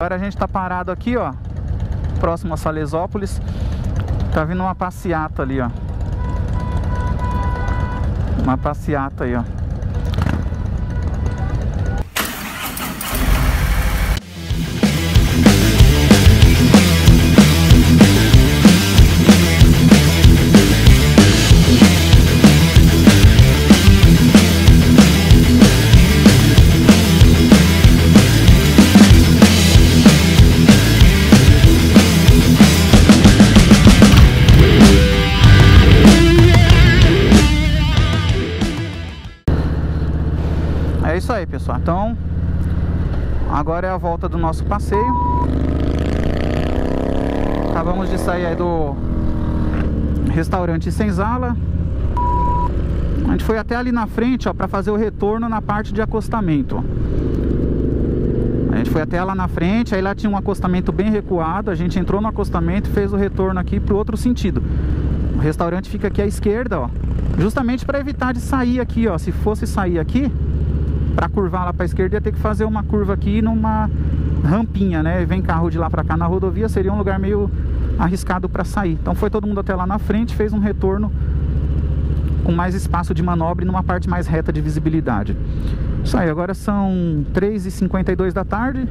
Agora a gente tá parado aqui, ó, próximo a Salesópolis. Tá vindo uma passeata ali, ó. Uma passeata aí, ó. Pessoal. Então, agora é a volta do nosso passeio. Acabamos de sair do restaurante Senzala. A gente foi até ali na frente, ó, para fazer o retorno na parte de acostamento. A gente foi até lá na frente, aí lá tinha um acostamento bem recuado. A gente entrou no acostamento e fez o retorno aqui pro outro sentido. O restaurante fica aqui à esquerda, ó. Justamente para evitar de sair aqui, ó. Se fosse sair aqui, para curvar lá para esquerda ia ter que fazer uma curva aqui numa rampinha, né? Vem carro de lá para cá na rodovia, seria um lugar meio arriscado para sair. Então foi todo mundo até lá na frente, fez um retorno com mais espaço de manobra e numa parte mais reta de visibilidade. Isso aí, agora são 3h52 da tarde,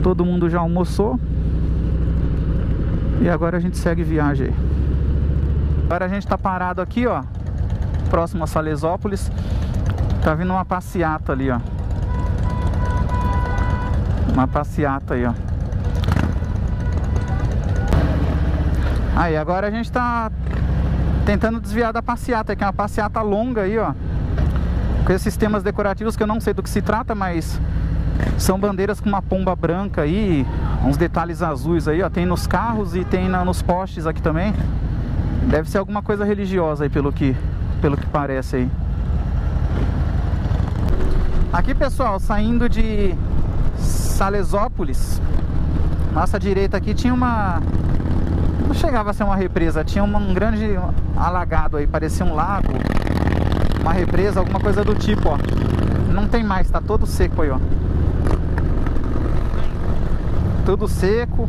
todo mundo já almoçou e agora a gente segue viagem. Agora a gente tá parado aqui, ó, próximo a Salesópolis. Tá vindo uma passeata ali, ó. Uma passeata aí, ó. Aí, agora a gente tá tentando desviar da passeata, que é uma passeata longa aí, ó. Com esses sistemas decorativos que eu não sei do que se trata, mas são bandeiras com uma pomba branca aí, uns detalhes azuis aí, ó. Tem nos carros e tem na- nos postes aqui também. Deve ser alguma coisa religiosa aí, pelo que, pelo que parece aí. Aqui, pessoal, saindo de Salesópolis, nossa direita aqui tinha uma. Não chegava a ser uma represa, tinha um grande alagado aí, parecia um lago, uma represa, alguma coisa do tipo, ó. Não tem mais, tá todo seco aí, ó. Tudo seco.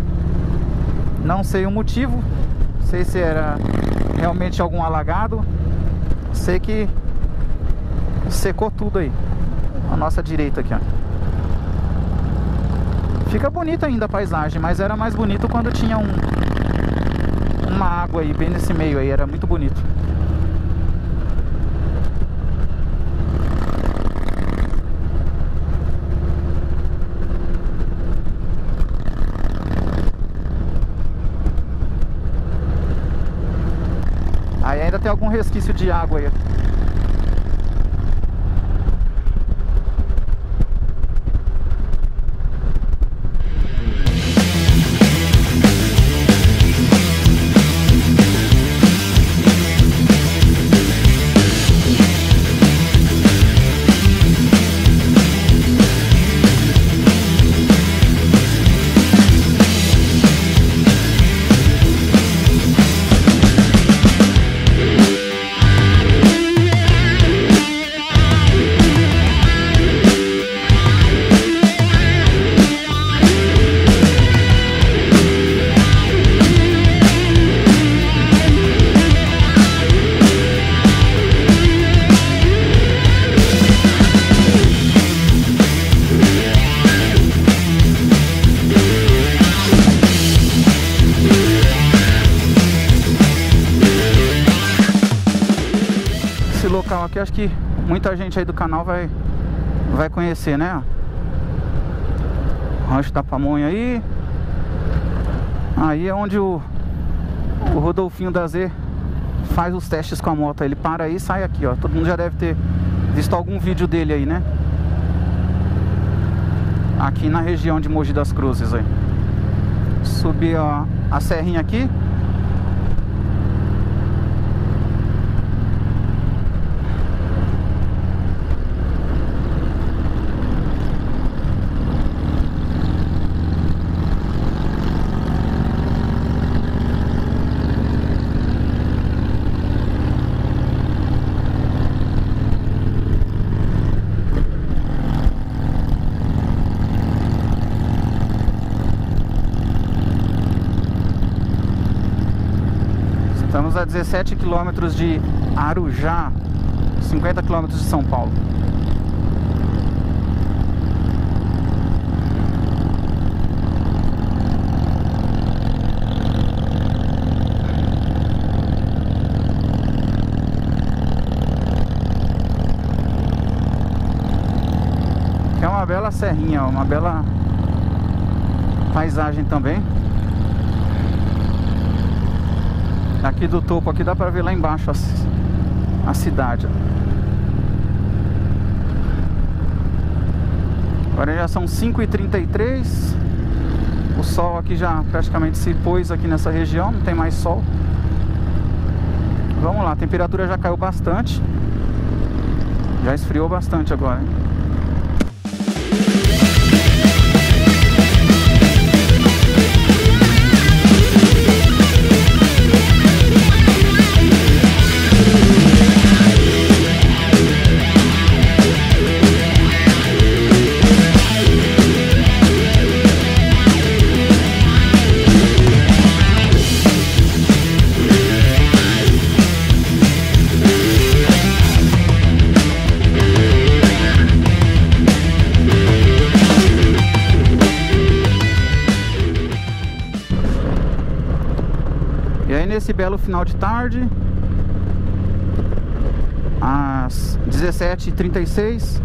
Não sei o motivo. Não sei se era realmente algum alagado. Sei que secou tudo aí. A nossa direita aqui, ó. Fica bonita ainda a paisagem, mas era mais bonito quando tinha um uma água aí bem nesse meio aí, era muito bonito. Aí ainda tem algum resquício de água aí. Local aqui, acho que muita gente aí do canal vai, vai conhecer, né? Rancho da Pamonha aí. Aí é onde o, o Rodolfinho da Z faz os testes com a moto. Ele para aí e sai aqui, ó. Todo mundo já deve ter visto algum vídeo dele aí, né? Aqui na região de Mogi das Cruzes aí. Subir a serrinha aqui. 17 quilômetros de Arujá, 50 quilômetros de São Paulo. É uma bela serrinha, uma bela paisagem também. Aqui do topo aqui dá pra ver lá embaixo a, a cidade. Agora já são 5h33 O sol aqui já praticamente se pôs aqui nessa região Não tem mais sol Vamos lá, a temperatura já caiu bastante Já esfriou bastante agora hein? Nesse belo final de tarde Às 17h36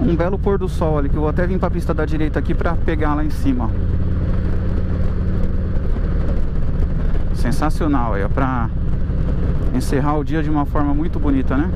Um belo pôr do sol ali Que eu vou até vir para a pista da direita aqui para pegar lá em cima Sensacional aí, para encerrar o dia de uma forma muito bonita, né?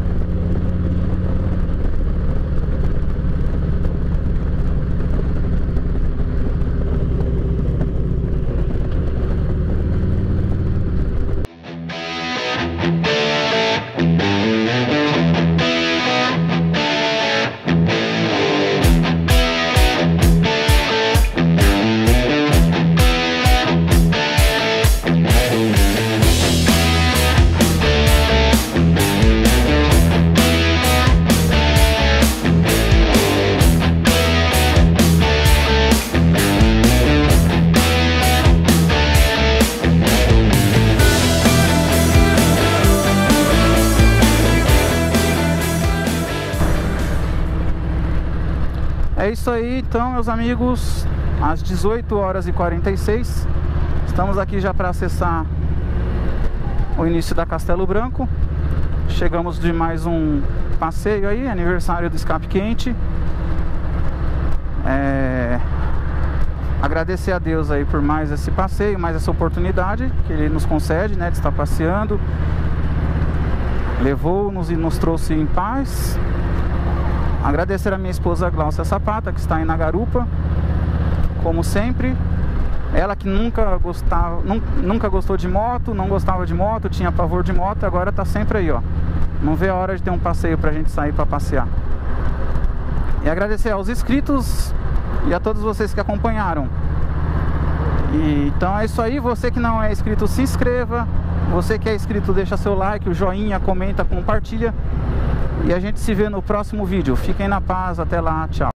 É isso aí, então, meus amigos. Às 18 horas e 46 Estamos aqui já para acessar o início da Castelo Branco. Chegamos de mais um passeio aí, aniversário do Escape Quente. É... Agradecer a Deus aí por mais esse passeio, mais essa oportunidade que Ele nos concede, né, de estar passeando. Levou-nos e nos trouxe em paz. Agradecer a minha esposa Glaucia Sapata, que está aí na garupa, como sempre. Ela que nunca gostava, nunca gostou de moto, não gostava de moto, tinha pavor de moto, agora está sempre aí, ó. Não vê a hora de ter um passeio pra gente sair para passear. E agradecer aos inscritos e a todos vocês que acompanharam. E, então é isso aí, você que não é inscrito, se inscreva. Você que é inscrito, deixa seu like, o joinha, comenta, compartilha. E a gente se vê no próximo vídeo. Fiquem na paz, até lá, tchau.